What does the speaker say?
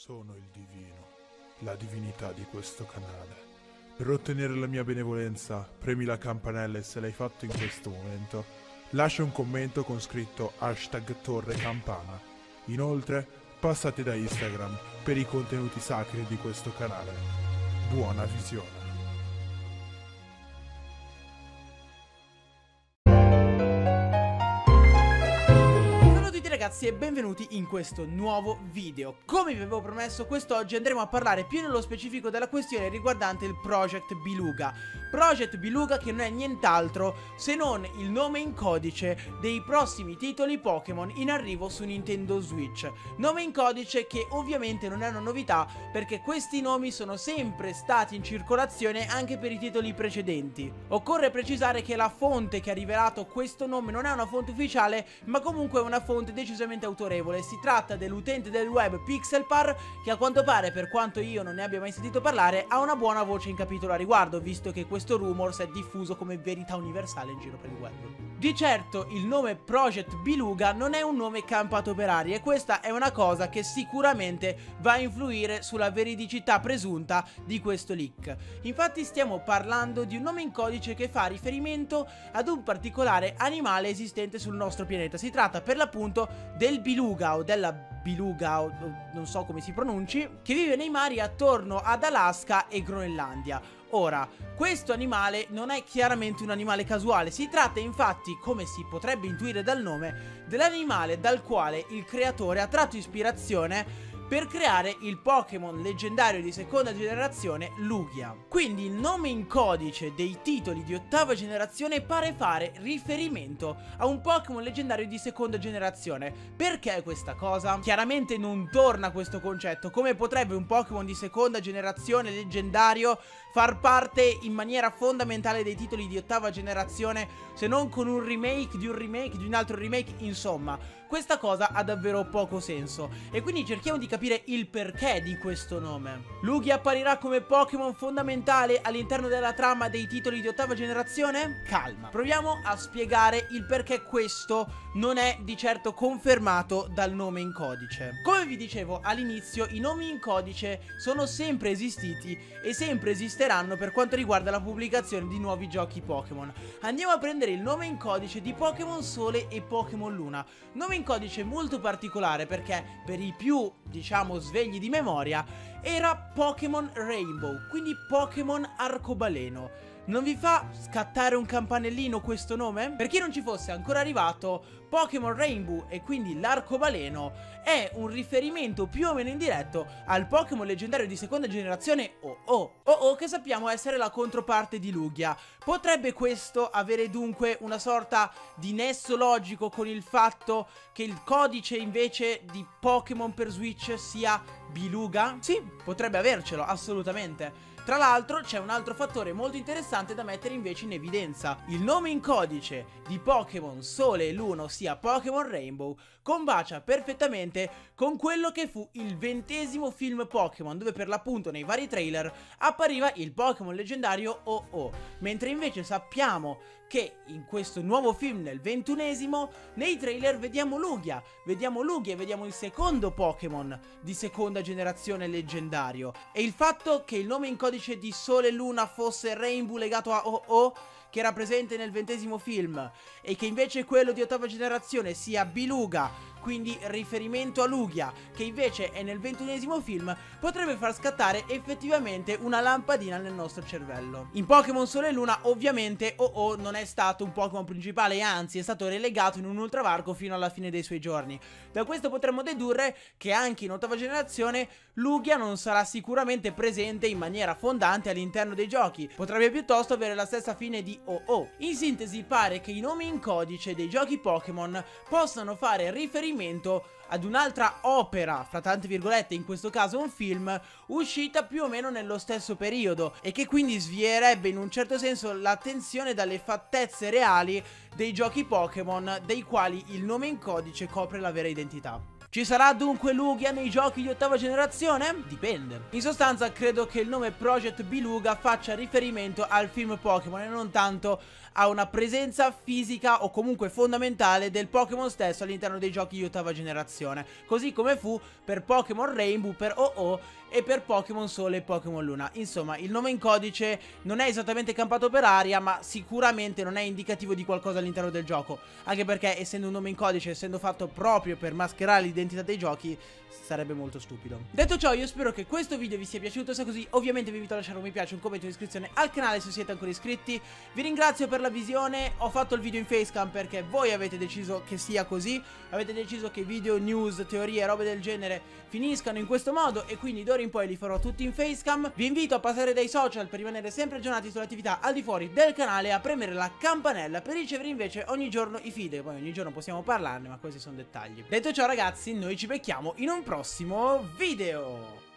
Sono il divino, la divinità di questo canale. Per ottenere la mia benevolenza, premi la campanella e se l'hai fatto in questo momento, lascia un commento con scritto hashtag torre campana. Inoltre, passate da Instagram per i contenuti sacri di questo canale. Buona visione. Ragazzi e benvenuti in questo nuovo video. Come vi avevo promesso quest'oggi andremo a parlare più nello specifico della questione riguardante il Project Biluga Project Biluga che non è nient'altro se non il nome in codice dei prossimi titoli Pokémon in arrivo su Nintendo Switch. Nome in codice che ovviamente non è una novità perché questi nomi sono sempre stati in circolazione anche per i titoli precedenti. Occorre precisare che la fonte che ha rivelato questo nome non è una fonte ufficiale ma comunque è una fonte decisamente autorevole Si tratta dell'utente del web Pixelpar che a quanto pare per quanto io non ne abbia mai sentito parlare ha una buona voce in capitolo a riguardo visto che questo rumors è diffuso come verità universale in giro per il web. Di certo il nome Project Biluga non è un nome campato per aria e questa è una cosa che sicuramente va a influire sulla veridicità presunta di questo leak. Infatti stiamo parlando di un nome in codice che fa riferimento ad un particolare animale esistente sul nostro pianeta. Si tratta per l'appunto del Biluga o della Biluga, o non so come si pronunci, che vive nei mari attorno ad Alaska e Groenlandia. Ora, questo animale non è chiaramente un animale casuale, si tratta infatti, come si potrebbe intuire dal nome, dell'animale dal quale il creatore ha tratto ispirazione per creare il Pokémon leggendario di seconda generazione Lugia. Quindi il nome in codice dei titoli di ottava generazione pare fare riferimento a un Pokémon leggendario di seconda generazione. Perché questa cosa? Chiaramente non torna questo concetto, come potrebbe un Pokémon di seconda generazione leggendario far parte in maniera fondamentale dei titoli di ottava generazione se non con un remake di un remake di un altro remake, insomma, questa cosa ha davvero poco senso e quindi cerchiamo di capire il perché di questo nome. Lugia apparirà come Pokémon fondamentale all'interno della trama dei titoli di ottava generazione? Calma, proviamo a spiegare il perché questo non è di certo confermato dal nome in codice. Come vi dicevo all'inizio, i nomi in codice sono sempre esistiti e sempre esisteranno per quanto riguarda la pubblicazione di nuovi giochi Pokémon. Andiamo a prendere il nome in codice di Pokémon Sole e Pokémon Luna. Nome in codice molto particolare perché per i più, diciamo, svegli di memoria era Pokémon Rainbow, quindi Pokémon arcobaleno. Non vi fa scattare un campanellino questo nome? Per chi non ci fosse ancora arrivato, Pokémon Rainbow e quindi l'arcobaleno è un riferimento più o meno indiretto al Pokémon leggendario di seconda generazione OO. OO che sappiamo essere la controparte di Lugia. Potrebbe questo avere dunque una sorta di nesso logico con il fatto che il codice invece di Pokémon per Switch sia Biluga? Sì, potrebbe avercelo, assolutamente. Tra l'altro c'è un altro fattore molto interessante da mettere invece in evidenza. Il nome in codice di Pokémon Sole e Luna, ossia Pokémon Rainbow, combacia perfettamente con quello che fu il ventesimo film Pokémon, dove per l'appunto nei vari trailer appariva il Pokémon leggendario OO, mentre invece sappiamo che in questo nuovo film, nel ventunesimo, nei trailer vediamo Lugia, vediamo Lugia e vediamo il secondo Pokémon di seconda generazione leggendario. E il fatto che il nome in codice di Sole e Luna fosse Rainbow legato a OO che era presente nel ventesimo film e che invece quello di ottava generazione sia Biluga quindi riferimento a Lugia, che invece è nel ventunesimo film, potrebbe far scattare effettivamente una lampadina nel nostro cervello. In Pokémon Sole e Luna, ovviamente, OO non è stato un Pokémon principale, anzi è stato relegato in un ultravarco fino alla fine dei suoi giorni. Da questo potremmo dedurre che anche in ottava generazione Lugia non sarà sicuramente presente in maniera fondante all'interno dei giochi, potrebbe piuttosto avere la stessa fine di OO. In sintesi pare che i nomi in codice dei giochi Pokémon possano fare riferimento riferimento ad un'altra opera, fra tante virgolette, in questo caso un film, uscita più o meno nello stesso periodo e che quindi svierebbe in un certo senso l'attenzione dalle fattezze reali dei giochi Pokémon dei quali il nome in codice copre la vera identità. Ci sarà dunque Lugia nei giochi di ottava generazione? Dipende. In sostanza credo che il nome Project Biluga faccia riferimento al film Pokémon e non tanto a una presenza fisica o comunque fondamentale del Pokémon stesso all'interno dei giochi di ottava generazione. Così come fu per Pokémon Rainbow, per OO e per Pokémon Sole e Pokémon Luna. Insomma, il nome in codice non è esattamente campato per aria, ma sicuramente non è indicativo di qualcosa all'interno del gioco. Anche perché, essendo un nome in codice, essendo fatto proprio per mascherare l'identità dei giochi, sarebbe molto stupido. Detto ciò, io spero che questo video vi sia piaciuto. Se è così, ovviamente vi invito a lasciare un mi piace, un commento un'iscrizione al canale se siete ancora iscritti. Vi ringrazio per la visione. Ho fatto il video in facecam perché voi avete deciso che sia così. Avete deciso che video, news, teorie, robe del genere finiscano in questo modo e quindi d'ora in poi li farò tutti in facecam. Vi invito a passare dai social per rimanere sempre aggiornati sulle attività al di fuori del canale e a premere la campanella per ricevere invece ogni giorno i feed. Poi ogni giorno possiamo parlarne, ma questi sono dettagli. Detto ciò ragazzi, noi ci becchiamo in un prossimo video.